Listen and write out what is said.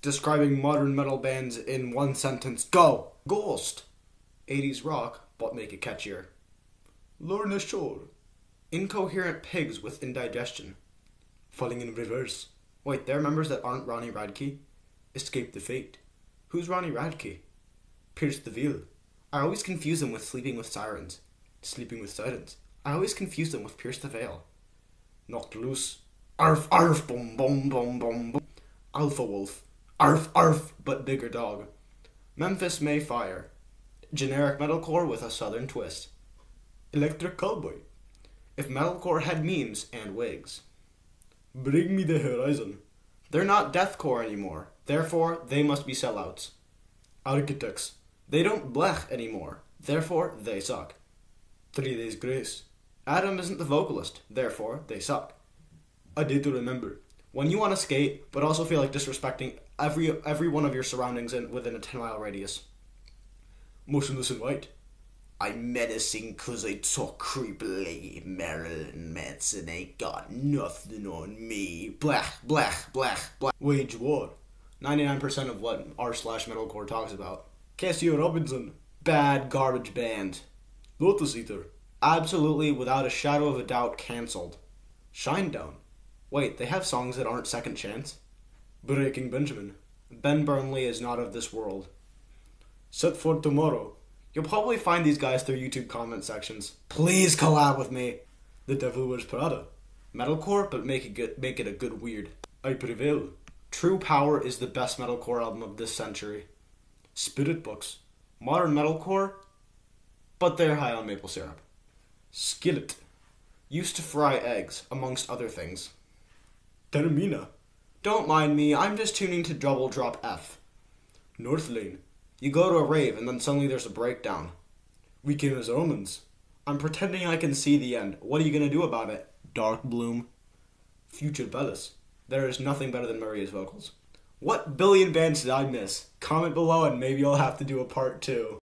Describing modern metal bands in one sentence. Go! Ghost. 80s rock, but make it catchier. Lorna Shore. Incoherent pigs with indigestion. Falling in reverse. Wait, there are members that aren't Ronnie Radke? Escape the Fate. Who's Ronnie Radke? Pierce the Veil. I always confuse them with Sleeping with Sirens. Sleeping with Sirens. I always confuse them with Pierce the Veil. Knocked loose. Arf, arf, boom, boom, boom, boom, boom. Alpha Wolf. Arf, arf, but bigger dog. Memphis May Fire. Generic metalcore with a southern twist. Electric Callboy. If metalcore had memes and wigs. Bring me the horizon. They're not deathcore anymore, therefore they must be sellouts. Architects. They don't blech anymore, therefore they suck. Three Days Grace. Adam isn't the vocalist, therefore they suck. A Day to Remember. When you want to skate, but also feel like disrespecting every every one of your surroundings in, within a 10 mile radius. Motionless in White. I'm menacing cause I talk creepily. Marilyn Manson ain't got nothing on me. Blech, blech, blech, blech. Wage war. 99% of what r slash metalcore talks about. Casio Robinson. Bad garbage band. Lotus Eater. Absolutely, without a shadow of a doubt, cancelled. Shinedown. Wait, they have songs that aren't Second Chance? Breaking Benjamin. Ben Burnley is not of this world. Set for tomorrow. You'll probably find these guys through YouTube comment sections. Please collab with me. The Devil Wears Prada. Metalcore, but make it good, make it a good weird. I prevail. True Power is the best metalcore album of this century. Spiritbox. Modern metalcore, but they're high on maple syrup. Skillet. Used to fry eggs, amongst other things. Termina. Don't mind me, I'm just tuning to Double Drop F. North Lane. You go to a rave and then suddenly there's a breakdown. We came as Romans. I'm pretending I can see the end. What are you gonna do about it? Dark Bloom. Future Palace. There is nothing better than Maria's vocals. What billion bands did I miss? Comment below and maybe I'll have to do a part two.